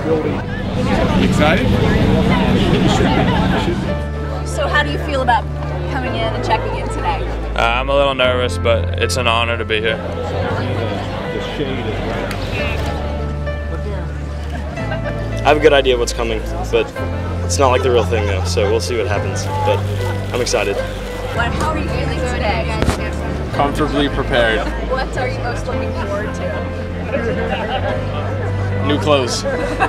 Excited? So how do you feel about coming in and checking in today? Uh, I'm a little nervous, but it's an honor to be here. I have a good idea what's coming, but it's not like the real thing though, so we'll see what happens. But I'm excited. What, how are you feeling today? Comfortably prepared. What are you most looking forward to? New clothes. I'm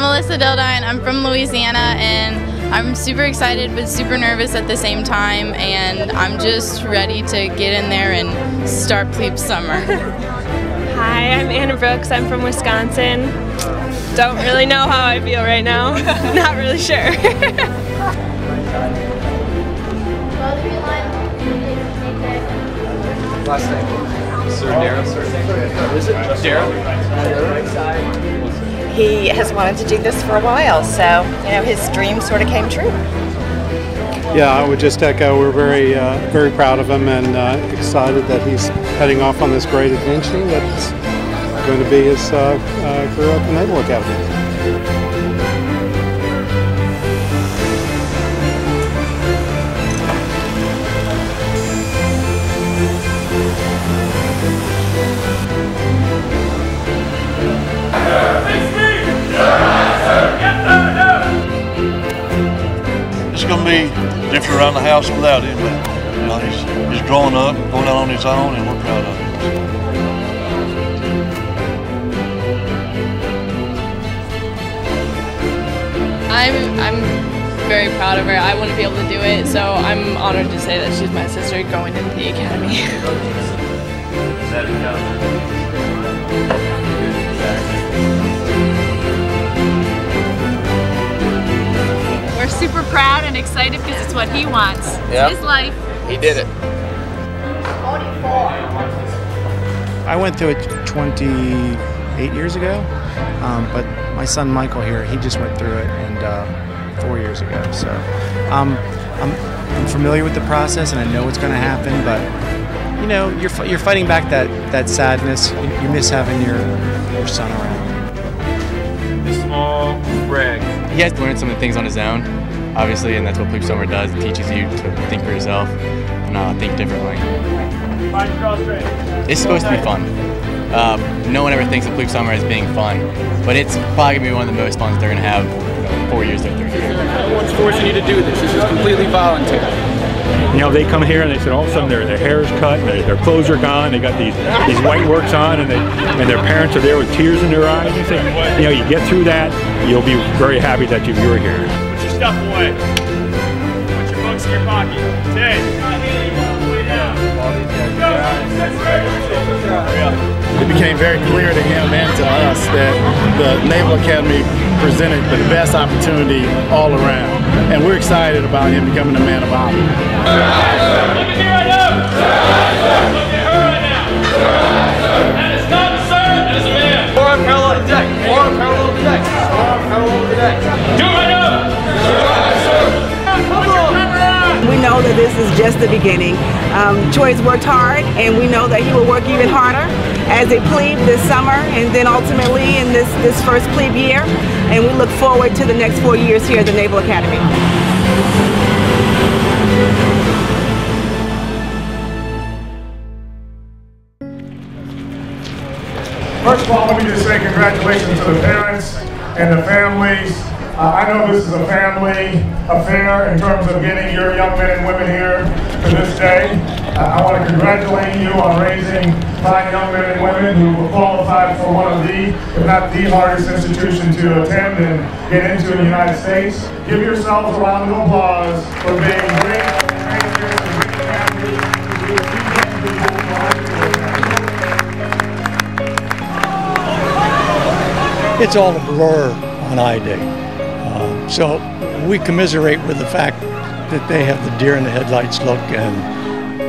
Melissa Dildine. I'm from Louisiana and I'm super excited but super nervous at the same time and I'm just ready to get in there and start plebe summer. Hi, I'm Anna Brooks. I'm from Wisconsin. Don't really know how I feel right now. Not really sure. Last name. Sir Darren. Is it Darren? he has wanted to do this for a while, so you know his dream sort of came true. Yeah, I would just echo. We're very, uh, very proud of him and uh, excited that he's heading off on this great adventure that's going to be his uh, uh career at the Naval Academy. Be different around the house without him, but you know, he's, he's growing up, going out on his own, and we're proud of him. I'm I'm very proud of her. I wouldn't be able to do it, so I'm honored to say that she's my sister going into the academy. and excited because it's what he wants. Yep. It's his life. He did it. I went through it 28 years ago, um, but my son Michael here, he just went through it and uh, four years ago. So um, I'm, I'm familiar with the process and I know what's going to happen, but you know, you're, you're fighting back that, that sadness. You, you miss having your, your son around. The small brag. He has learned some of the things on his own, obviously, and that's what Plebe Summer does. It teaches you to think for yourself and uh, think differently. It's supposed to be fun. Uh, no one ever thinks of Plebe Summer as being fun, but it's probably going to be one of the most fun that they're going to have you know, four years that they're here. No one's forcing you to do this. This is completely voluntary. You know, they come here and they said all of a sudden their, their hair is cut and their, their clothes are gone. They got these these white works on and they and their parents are there with tears in their eyes. You say, you know, you get through that, you'll be very happy that you, you're here. Put your stuff away. Put your books in your pocket. Ted. It became very clear to him and to us that the Naval Academy presented the best opportunity all around. And we're excited about him becoming a man of honor. Look at me right now. Look at her right now. And it's time as a man. Forearm parallel to deck. Forearm parallel to deck. Forearm parallel to deck. This is just the beginning. Um, Troy's worked hard, and we know that he will work even harder as a plebe this summer, and then ultimately in this this first plebe year. And we look forward to the next four years here at the Naval Academy. First of all, let me just say congratulations to the parents and the families. Uh, I know this is a family affair in terms of getting your young men and women here to this day. Uh, I want to congratulate you on raising fine young men and women who were qualified for one of the, if not the hardest institution to attend and get into in the United States. Give yourselves a round of applause for being great it's all a blur on I Day. Uh, so we commiserate with the fact that they have the deer in the headlights look and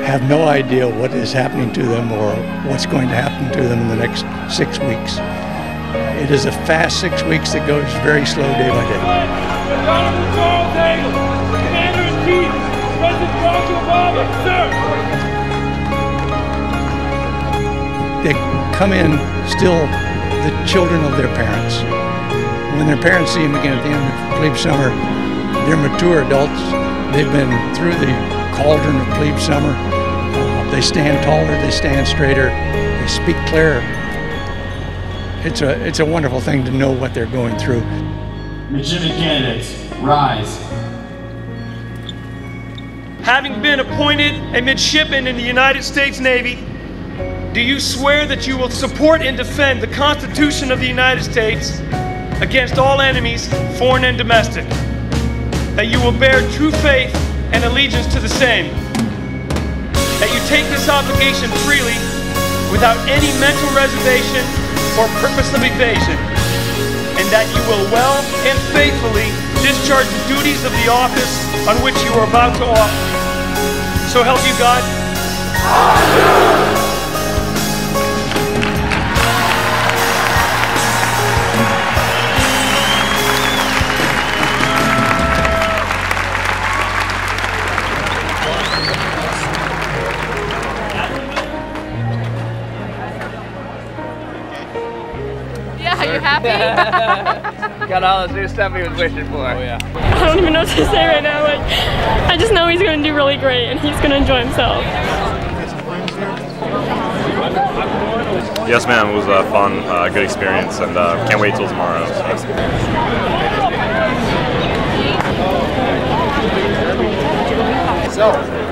have no idea what is happening to them or what's going to happen to them in the next six weeks. It is a fast six weeks that goes very slow day by day. They come in still the children of their parents. When their parents see them again at the end of plebe summer, they're mature adults. They've been through the cauldron of plebe summer. Uh, they stand taller, they stand straighter, they speak clearer. It's a, it's a wonderful thing to know what they're going through. Midshipman candidates, rise. Having been appointed a midshipman in the United States Navy, do you swear that you will support and defend the Constitution of the United States against all enemies, foreign and domestic? That you will bear true faith and allegiance to the same? That you take this obligation freely, without any mental reservation or purpose of evasion? And that you will well and faithfully discharge the duties of the office on which you are about to offer? So help you God. Happy? Got all the new stuff he was wishing for. Oh yeah. I don't even know what to say right now. Like, I just know he's going to do really great and he's going to enjoy himself. Yes, ma'am. It was a fun, uh, good experience, and uh, can't wait till tomorrow. So, ready,